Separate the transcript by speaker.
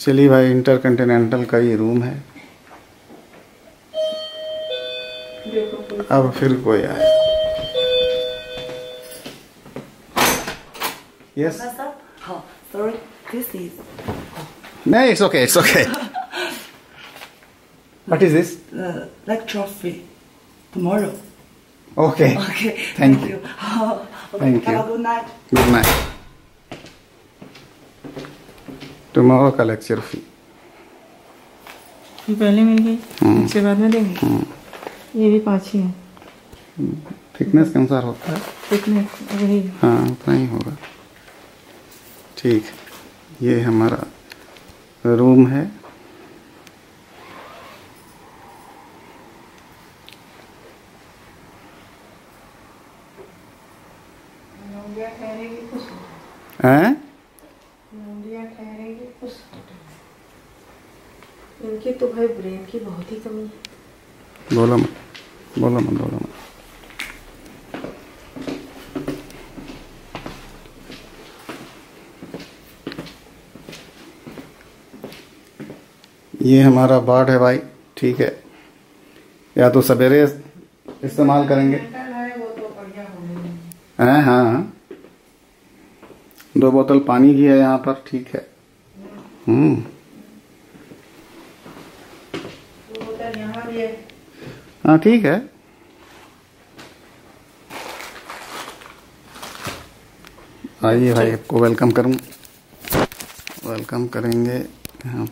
Speaker 1: चलिए भाई inter Continental का ये रूम है। अब फिर कोई आए। यस नहीं it's okay it's okay what is this
Speaker 2: lecture fee tomorrow
Speaker 1: okay
Speaker 2: okay
Speaker 1: thank
Speaker 2: you
Speaker 1: thank
Speaker 2: you good night
Speaker 1: good night tomorrow का लेक्चर फ़ी
Speaker 3: ये पहले मिल गई इसके बाद में देंगे ये भी पाँच ही है।
Speaker 1: थिकनेस के अनुसार होता है।
Speaker 3: कितने वही।
Speaker 1: हाँ उतना ही होगा। ठीक। ये हमारा रूम है। हैं?
Speaker 3: इनकी तो भाई ब्रेन की बहुत ही कमी है।
Speaker 1: बोलो मत बोलो मत बोलो मत। ये हमारा बाढ़ है भाई ठीक है। या तो सवेरे इस्तेमाल करेंगे। हैं हाँ दो बोतल पानी की है यहाँ पर ठीक है। हम्म। हाँ। ठीक है। आइए भाई आपको वेलकम करूँ। वेलकम करेंगे। यहाँ